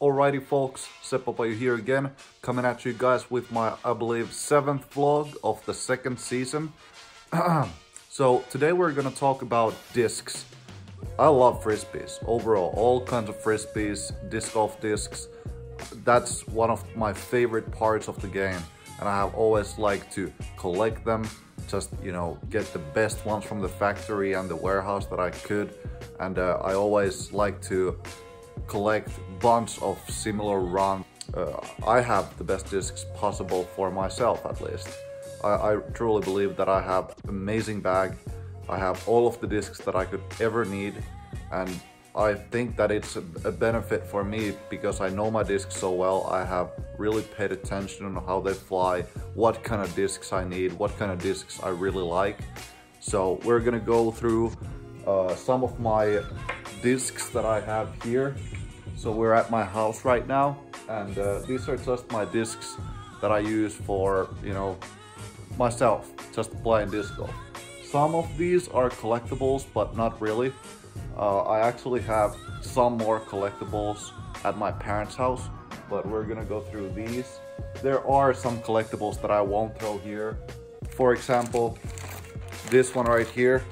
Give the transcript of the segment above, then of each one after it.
Alrighty folks, Seppo Paju here again, coming at you guys with my, I believe, seventh vlog of the second season. so today we're gonna talk about discs. I love frisbees, overall, all kinds of frisbees, disc golf discs. That's one of my favorite parts of the game and I have always liked to collect them, just, you know, get the best ones from the factory and the warehouse that I could. And uh, I always like to collect bunch of similar runs. Uh, I have the best discs possible for myself at least. I, I, truly believe that I have amazing bag. I have all of the discs that I could ever need and I think that it's a, a benefit for me because I know my discs so well. I have really paid attention on how they fly, what kind of discs I need, what kind of discs I really like. So we're gonna go through uh, some of my discs that I have here so we're at my house right now and uh, these are just my discs that I use for, you know, myself, just playing disc golf. Some of these are collectibles, but not really. Uh, I actually have some more collectibles at my parents' house, but we're gonna go through these. There are some collectibles that I won't throw here. For example, this one right here.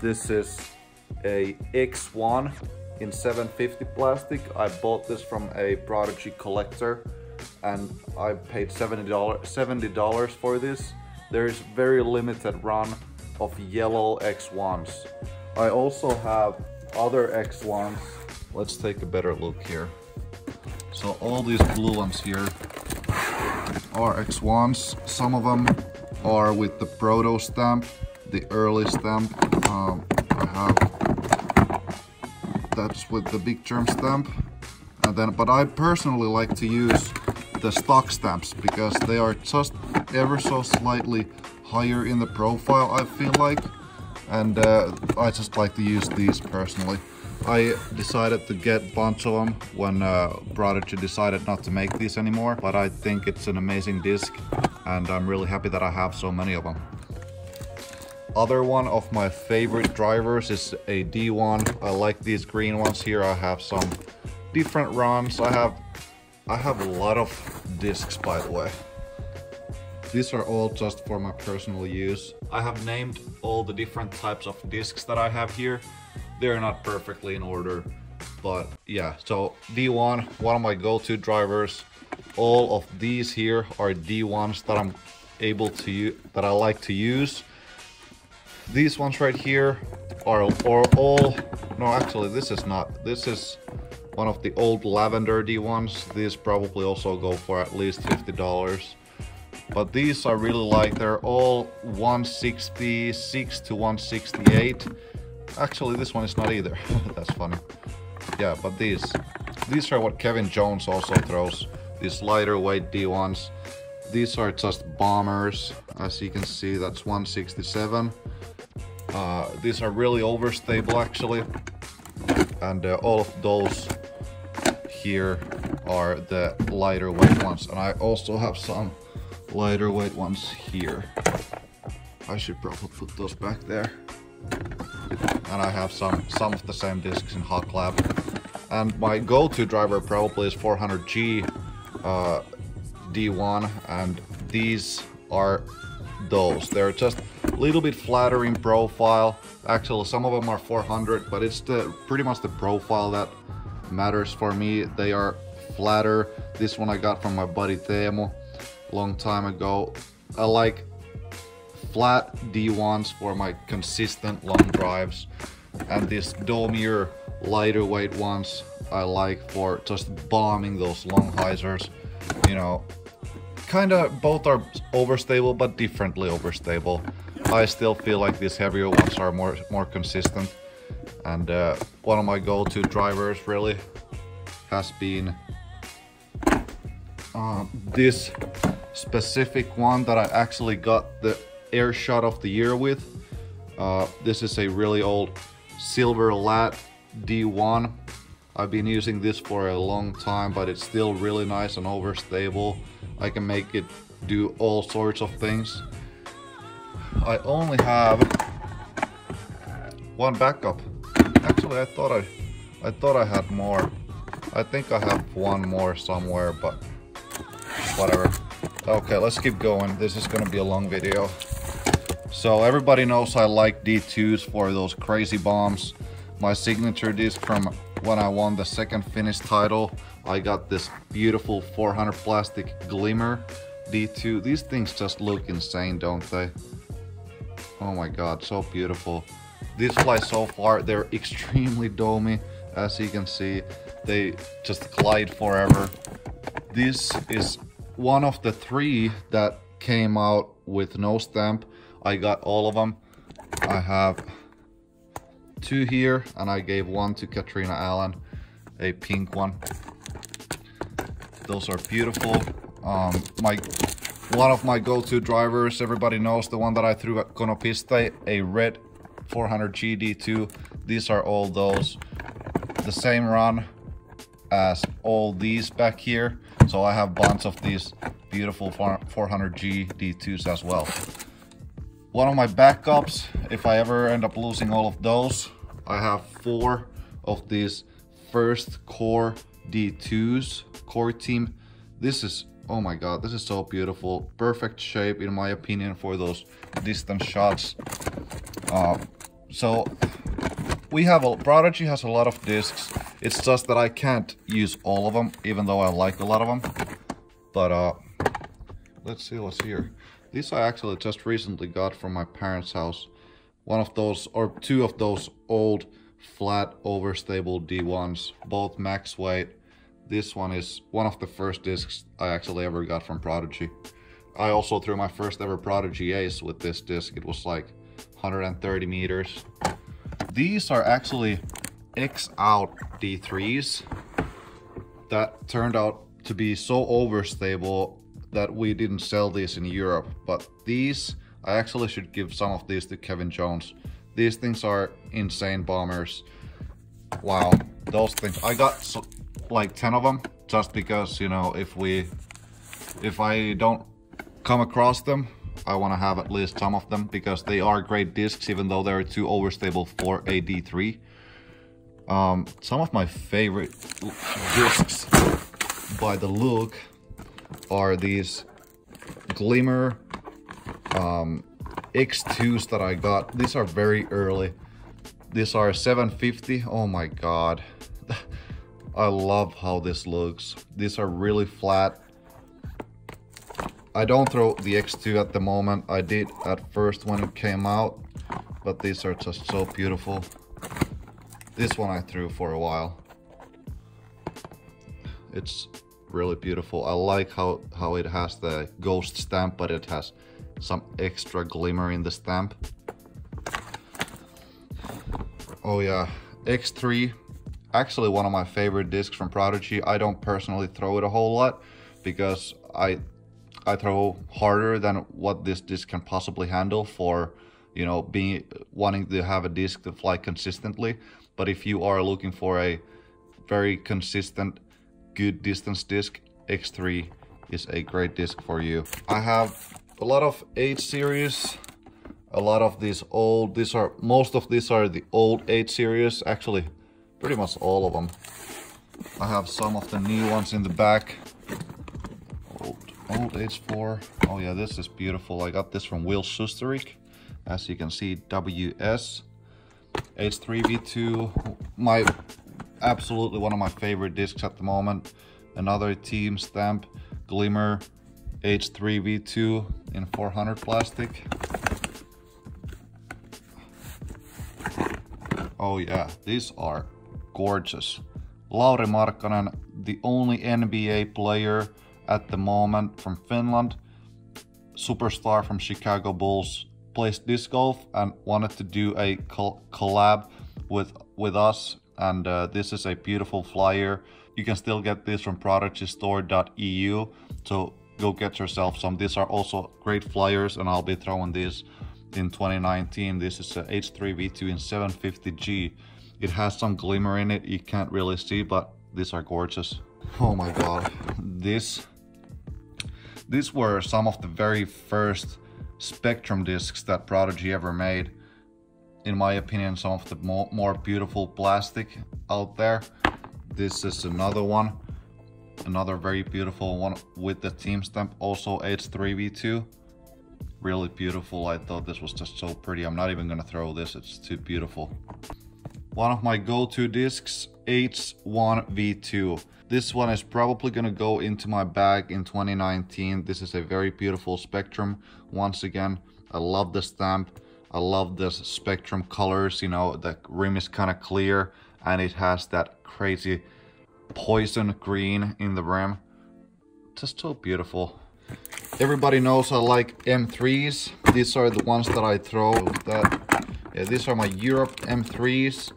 This is a X1 in 750 plastic. I bought this from a Prodigy collector and I paid $70, $70 for this. There's very limited run of yellow X1s. I also have other X1s. Let's take a better look here. So all these blue ones here are X1s. Some of them are with the proto stamp, the early stamp. Um, I have that's with the big germ stamp. And then, but I personally like to use the stock stamps because they are just ever so slightly higher in the profile, I feel like. And uh, I just like to use these personally. I decided to get a bunch of them when uh, Prodigy decided not to make these anymore, but I think it's an amazing disc and I'm really happy that I have so many of them. Other one of my favorite drivers is a D1. I like these green ones here. I have some different runs. I have I have a lot of discs by the way. These are all just for my personal use. I have named all the different types of discs that I have here. They're not perfectly in order, but yeah. So D1, one of my go-to drivers. All of these here are D1s that I'm able to that I like to use. These ones right here are, are all, no actually this is not, this is one of the old lavender D ones. These probably also go for at least $50. But these I really like, they're all 166 to 168. Actually this one is not either, that's funny. Yeah, but these, these are what Kevin Jones also throws. These lighter weight D1s. These are just bombers. As you can see, that's 167. Uh, these are really overstable actually. And uh, all of those here are the lighter weight ones. And I also have some lighter weight ones here. I should probably put those back there. And I have some, some of the same discs in Hawk Lab. And my go-to driver probably is 400G uh, D1 and these are those. They're just little bit flatter in profile. Actually, some of them are 400, but it's the pretty much the profile that matters for me. They are flatter. This one I got from my buddy Teemu long time ago. I like flat D1s for my consistent long drives. And these Domier lighter weight ones I like for just bombing those long hyzers. You know, kind of both are overstable, but differently overstable. I still feel like these heavier ones are more more consistent. And uh, one of my go-to drivers really has been uh, this specific one that I actually got the air shot of the year with. Uh, this is a really old silver lat D1. I've been using this for a long time, but it's still really nice and overstable. I can make it do all sorts of things. I only have one backup. Actually, I thought I, I thought I had more. I think I have one more somewhere, but whatever. Okay, let's keep going. This is gonna be a long video. So everybody knows I like D2s for those crazy bombs. My signature disc from when I won the second Finnish title, I got this beautiful 400 plastic Glimmer D2. These things just look insane, don't they? Oh my god, so beautiful. These fly so far, they're extremely domy. as you can see. They just glide forever. This is one of the three that came out with no stamp. I got all of them. I have two here and I gave one to Catrina Allen, a pink one. Those are beautiful. Um, my one of my go-to drivers, everybody knows the one that I threw at Konopiste, a red 400 GD2. These are all those. The same run as all these back here. So I have bunch of these beautiful 400G D2s as well. One of my backups, if I ever end up losing all of those, I have four of these first core D2s, core team. This is, oh my god, this is so beautiful. Perfect shape in my opinion for those distance shots. Uh, so we have a, Prodigy has a lot of discs. It's just that I can't use all of them, even though I like a lot of them. But uh, let's see what's here. These I actually just recently got from my parents' house. One of those, or two of those old flat overstable D1s, both max weight. This one is one of the first discs I actually ever got from Prodigy. I also threw my first ever Prodigy Ace with this disc. It was like 130 meters. These are actually X out D3s that turned out to be so overstable that we didn't sell these in Europe. But these, I actually should give some of these to Kevin Jones. These things are insane bombers. Wow, those things. I got so, like 10 of them just because, you know, if we, if I don't come across them, I want to have at least some of them because they are great discs even though they're too overstable for a D3. Um, some of my favorite discs by the look are these Glimmer um, X2s that I got. These are very early. These are 750. Oh my god. I love how this looks. These are really flat. I don't throw the X2 at the moment. I did at first when it came out, but these are just so beautiful. This one I threw for a while. It's really beautiful. I like how, how it has the ghost stamp, but it has some extra glimmer in the stamp. Oh yeah, X3, actually one of my favorite discs from Prodigy. I don't personally throw it a whole lot because I I throw harder than what this disc can possibly handle for, you know, being wanting to have a disc to fly consistently. But if you are looking for a very consistent, good distance disc, X3 is a great disc for you. I have a lot of H series, a lot of these old, these are, most of these are the old H series, actually pretty much all of them. I have some of the new ones in the back. Old, old H4. Oh yeah, this is beautiful. I got this from Will Schusterick. As you can see, WS. H3V2, my absolutely one of my favorite discs at the moment. Another team stamp, Glimmer H3V2 in 400 plastic. Oh yeah, these are gorgeous. Lauri Markkanen, the only NBA player at the moment from Finland, superstar from Chicago Bulls, plays disc golf and wanted to do a collab with with us and uh, this is a beautiful flyer. You can still get this from prodigystore.eu so go get yourself some. These are also great flyers and i'll be throwing these in 2019 this is a h3v2 in 750g it has some glimmer in it you can't really see but these are gorgeous oh my god this these were some of the very first Spectrum discs that Prodigy ever made. In my opinion, some of the more, more beautiful plastic out there. This is another one. Another very beautiful one with the team stamp, also H3V2. Really beautiful. I thought this was just so pretty. I'm not even gonna throw this, it's too beautiful. One of my go-to discs, H1V2. This one is probably gonna go into my bag in 2019. This is a very beautiful Spectrum. Once again, I love the stamp. I love the Spectrum colors, you know, the rim is kind of clear and it has that crazy poison green in the rim. Just so beautiful. Everybody knows I like M3s. These are the ones that I throw. That yeah, These are my Europe M3s.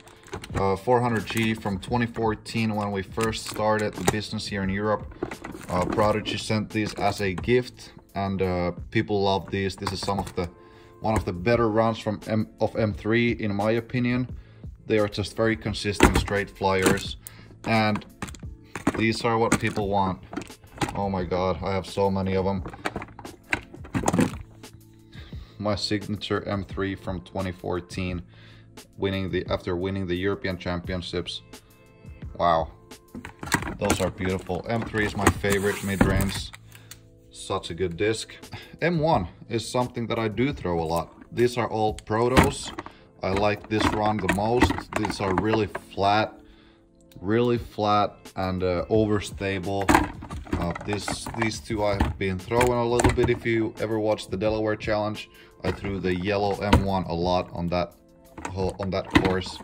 Uh, 400G from 2014 when we first started the business here in Europe. Uh, Prodigy sent these as a gift and uh, people love these. This is some of the one of the better runs from M of M3 in my opinion. They are just very consistent straight flyers and these are what people want. Oh my god, I have so many of them. My signature M3 from 2014, winning the after winning the European Championships. Wow, those are beautiful. M3 is my favorite mid-range. Such a good disc. M1 is something that I do throw a lot. These are all protos. I like this run the most. These are really flat really flat and uh, overstable. Uh, this, these two I've been throwing a little bit. If you ever watched the Delaware Challenge, I threw the yellow M1 a lot on that on that course.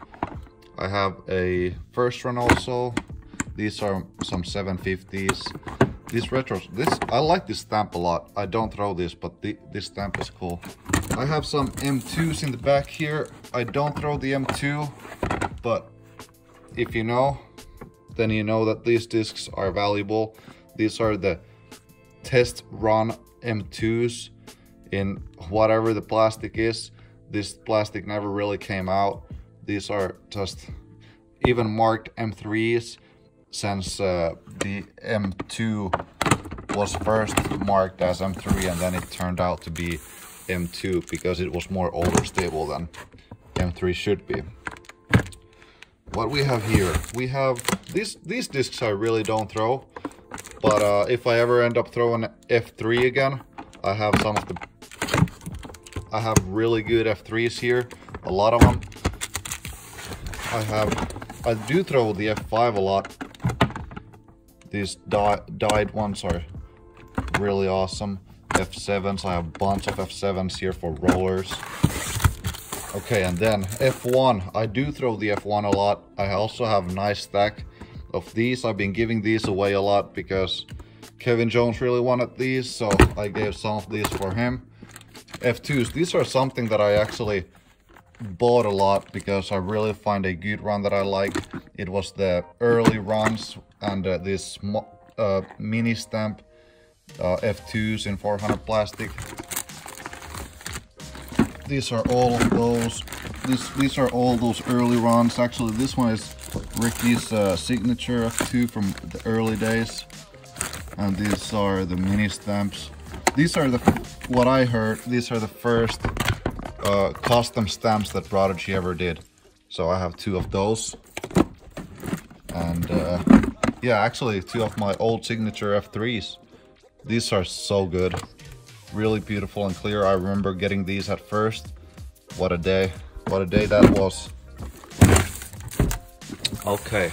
I have a first run also. These are some 750s. These retros, this I like this stamp a lot. I don't throw this, but the, this stamp is cool. I have some M2s in the back here. I don't throw the M2, but if you know, then you know that these discs are valuable. These are the test run M2s in whatever the plastic is. This plastic never really came out. These are just even marked M3s since uh, the M2 was first marked as M3 and then it turned out to be M2 because it was more overstable than M3 should be what we have here we have these these discs i really don't throw but uh, if i ever end up throwing f3 again i have some of the i have really good f3s here a lot of them i have i do throw the f5 a lot these dyed ones are really awesome f7s i have a bunch of f7s here for rollers Okay, and then F1. I do throw the F1 a lot. I also have a nice stack of these. I've been giving these away a lot because Kevin Jones really wanted these, so I gave some of these for him. F2s, these are something that I actually bought a lot because I really find a good run that I like. It was the early runs and uh, this uh, mini stamp uh, F2s in 400 plastic these are all of those. These, these are all those early runs. Actually, this one is Ricky's uh, signature F2 from the early days. And these are the mini stamps. These are the, what I heard, these are the first uh, custom stamps that Prodigy ever did. So I have two of those. And uh, yeah, actually two of my old signature F3s. These are so good really beautiful and clear. I remember getting these at first. What a day. What a day that was. Okay,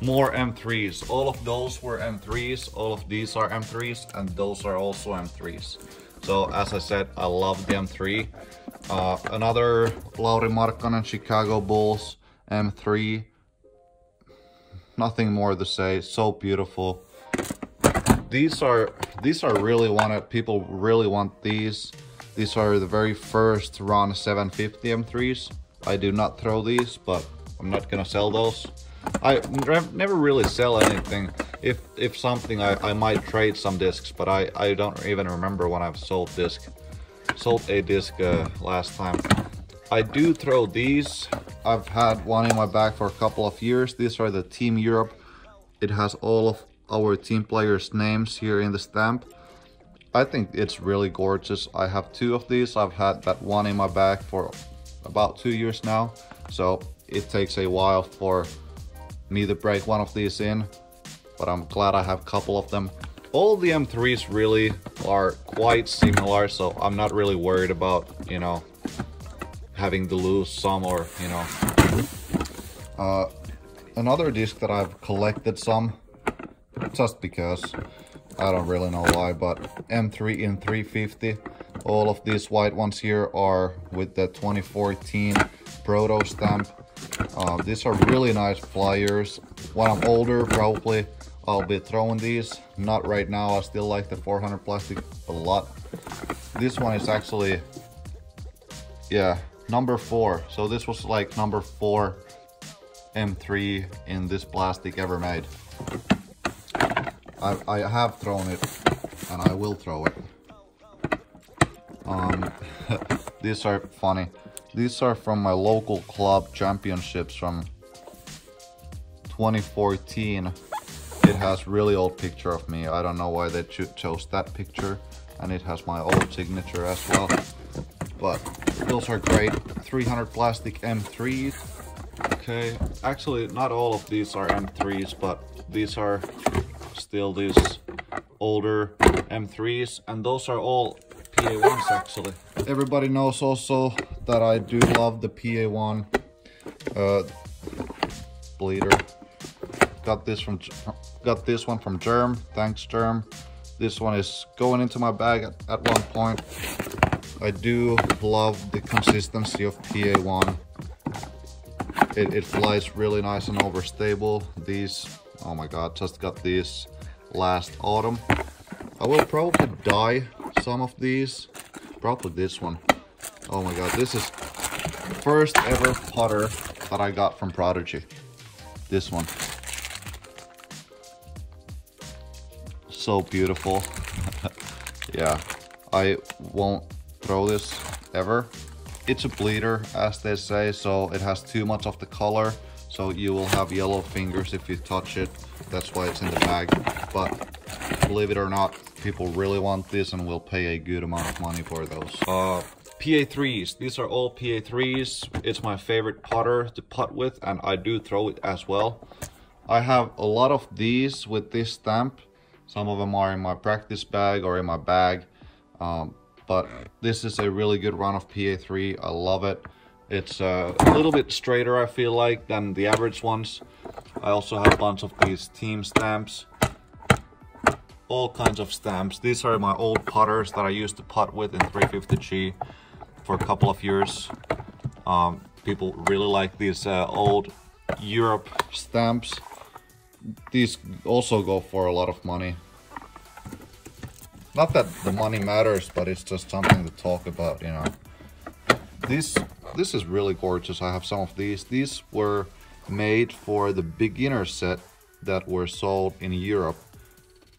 more M3s. All of those were M3s. All of these are M3s and those are also M3s. So as I said, I love the M3. Uh, another Lauri Markkanen Chicago Bulls M3. Nothing more to say. So beautiful these are these are really wanted. People really want these. These are the very first run 750 M3s. I do not throw these, but I'm not gonna sell those. I never really sell anything. If if something, I, I might trade some discs, but I, I don't even remember when I've sold disc. Sold a disc uh, last time. I do throw these. I've had one in my bag for a couple of years. These are the Team Europe. It has all of our team players names here in the stamp. I think it's really gorgeous. I have two of these. I've had that one in my bag for about two years now. So it takes a while for need to break one of these in, but I'm glad I have a couple of them. All the M3s really are quite similar, so I'm not really worried about, you know, having to lose some or, you know. Uh, another disc that I've collected some, just because, I don't really know why, but M3 in 350. All of these white ones here are with the 2014 Proto stamp. Uh, these are really nice flyers. When I'm older, probably I'll be throwing these. Not right now, I still like the 400 plastic a lot. This one is actually, yeah, number four. So this was like number four M3 in this plastic ever made. I, I have thrown it and I will throw it. Um, these are funny. These are from my local club championships from 2014. It has really old picture of me. I don't know why they chose that picture. And it has my old signature as well. But those are great. 300 plastic M3s. Okay, actually not all of these are M3s, but these are still these older M3s, and those are all PA1s actually. Everybody knows also that I do love the PA1 uh, bleeder. Got this from got this one from Germ. Thanks Germ. This one is going into my bag at, at one point. I do love the consistency of PA1. It, it flies really nice and overstable. These, oh my god, just got these last autumn. I will probably dye some of these. Probably this one. Oh my god, this is first ever putter that I got from Prodigy. This one. So beautiful. yeah, I won't throw this ever. It's a bleeder, as they say, so it has too much of the color. So you will have yellow fingers if you touch it. That's why it's in the bag. But believe it or not, people really want this and will pay a good amount of money for those. Uh, PA3s. These are all PA3s. It's my favorite putter to putt with and I do throw it as well. I have a lot of these with this stamp. Some of them are in my practice bag or in my bag. Um, but this is a really good run of PA3. I love it. It's a little bit straighter, I feel like, than the average ones. I also have a bunch of these team stamps. All kinds of stamps. These are my old putters that I used to putt with in 350G for a couple of years. Um, people really like these uh, old Europe stamps. These also go for a lot of money. Not that the money matters, but it's just something to talk about, you know. This, this is really gorgeous. I have some of these. These were made for the beginner set that were sold in Europe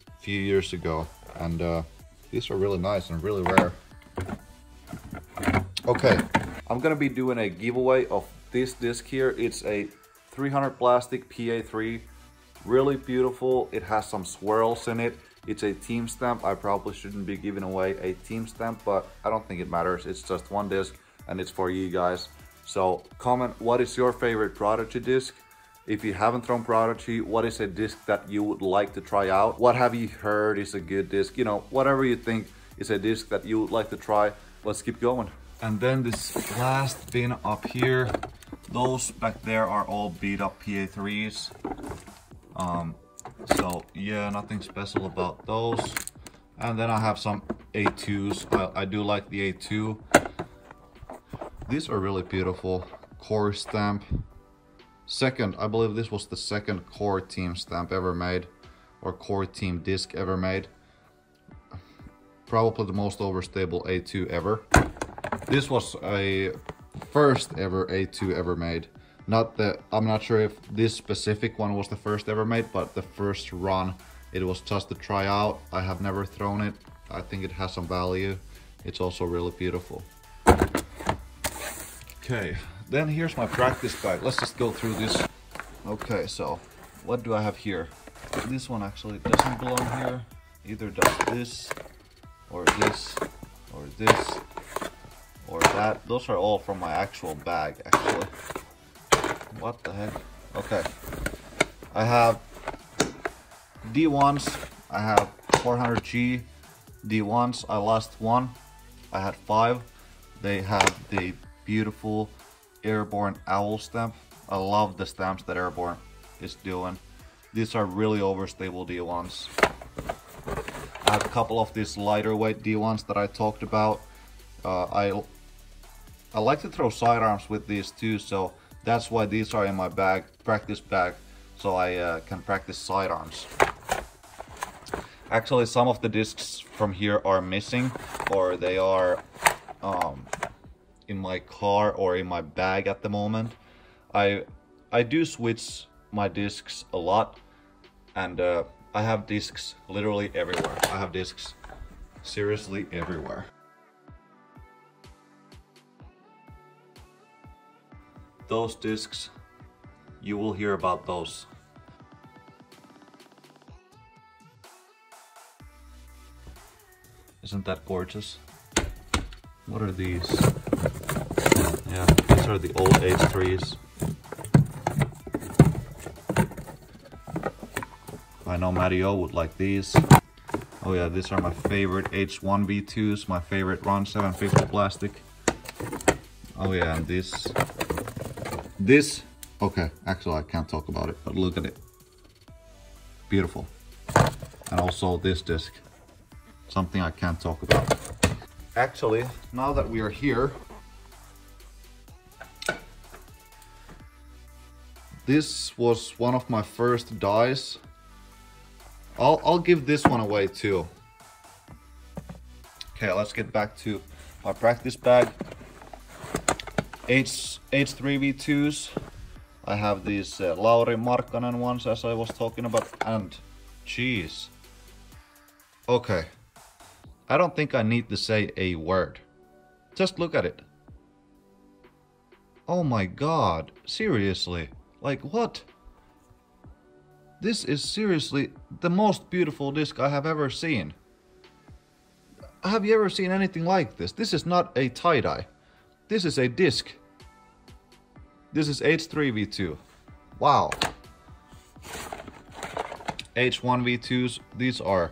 a few years ago. And uh, these are really nice and really rare. Okay, I'm gonna be doing a giveaway of this disc here. It's a 300 plastic PA3, really beautiful. It has some swirls in it. It's a team stamp. I probably shouldn't be giving away a team stamp, but I don't think it matters. It's just one disc and it's for you guys. So comment what is your favorite Prodigy disc? If you haven't thrown Prodigy, what is a disc that you would like to try out? What have you heard is a good disc? You know, whatever you think is a disc that you would like to try, let's keep going. And then this last bin up here, those back there are all beat up PA3s. Um, so yeah, nothing special about those. And then I have some A2s. I, I do like the A2. These are really beautiful. Core stamp. Second, I believe this was the second core team stamp ever made. Or core team disc ever made. Probably the most overstable A2 ever. This was a first ever A2 ever made. Not that, I'm not sure if this specific one was the first ever made, but the first run, it was just to try out. I have never thrown it. I think it has some value. It's also really beautiful. Okay, then here's my practice guide. Let's just go through this. Okay, so what do I have here? This one actually doesn't belong here. Either does this, or this, or this, or that. Those are all from my actual bag, actually. What the heck? Okay. I have D1s. I have 400G D1s. I lost one. I had five. They have the beautiful Airborne Owl stamp. I love the stamps that Airborne is doing. These are really overstable D1s. I have a couple of these lighter weight D1s that I talked about. Uh, I I like to throw sidearms with these too, so that's why these are in my bag, practice bag, so I uh, can practice sidearms. Actually, some of the discs from here are missing, or they are um, in my car or in my bag at the moment. I I do switch my discs a lot, and uh, I have discs literally everywhere. I have discs seriously everywhere. Those discs, you will hear about those. Isn't that gorgeous? What are these? Yeah, these are the old H3s. I know Mario would like these. Oh yeah, these are my favorite H1V2s, my favorite Ron 750 plastic. Oh yeah, and this. This, okay, actually I can't talk about it, but look at it. Beautiful. And also this disc, something I can't talk about. Actually, now that we are here, this was one of my first dies I'll, I'll give this one away too. Okay, let's get back to my practice bag. H, H3V2s. I have these uh, Lauri Markkanen ones as I was talking about and cheese. Okay. I don't think I need to say a word. Just look at it. Oh my god, seriously. Like what? This is seriously the most beautiful disc I have ever seen. Have you ever seen anything like this? This is not a tie-dye. This is a disc. This is H3V2. Wow. H1V2s, these are...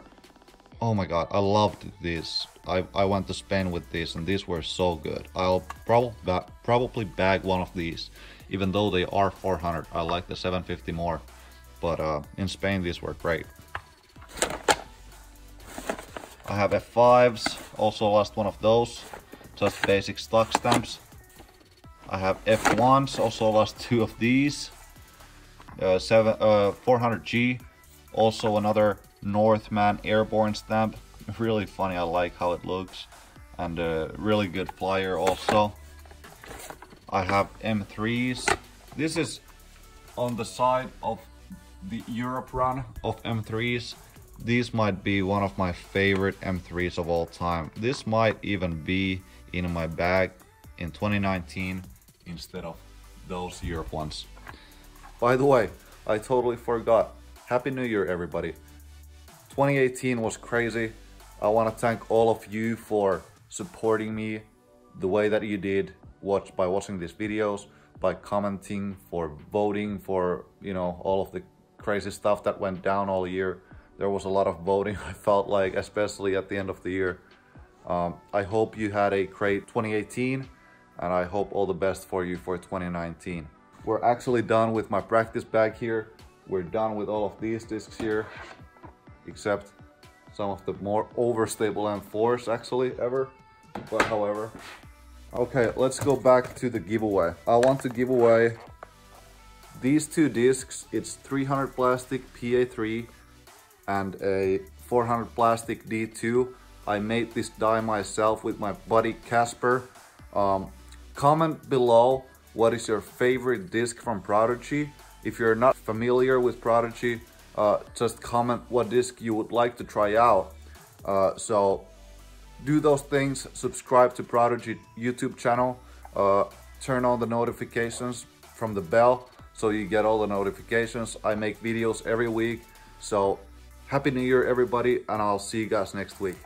Oh my god, I loved these. I, I went to Spain with these and these were so good. I'll prob probably bag one of these. Even though they are 400, I like the 750 more but uh, in Spain these were great. I have F5s, also lost one of those, just basic stock stamps. I have F1s, also lost two of these. Uh, seven, uh, 400G, also another Northman airborne stamp. Really funny, I like how it looks. And a really good flyer also. I have M3s. This is on the side of the Europe run of M3s. These might be one of my favorite M3s of all time. This might even be in my bag in 2019 instead of those Europe ones. By the way, I totally forgot. Happy New Year, everybody. 2018 was crazy. I want to thank all of you for supporting me the way that you did watch by watching these videos, by commenting, for voting, for, you know, all of the crazy stuff that went down all year. There was a lot of voting, I felt like, especially at the end of the year. Um, I hope you had a great 2018 and I hope all the best for you for 2019. We're actually done with my practice bag here. We're done with all of these discs here, except some of the more overstable M4s actually ever. But however, okay, let's go back to the giveaway. I want to give away these two discs, it's 300 plastic PA3 and a 400 plastic D2. I made this die myself with my buddy Casper. Um, comment below what is your favorite disc from Prodigy. If you're not familiar with Prodigy, uh, just comment what disc you would like to try out. Uh, so do those things, subscribe to Prodigy YouTube channel, uh, turn on the notifications from the bell so you get all the notifications. I make videos every week. So happy new year everybody and I'll see you guys next week.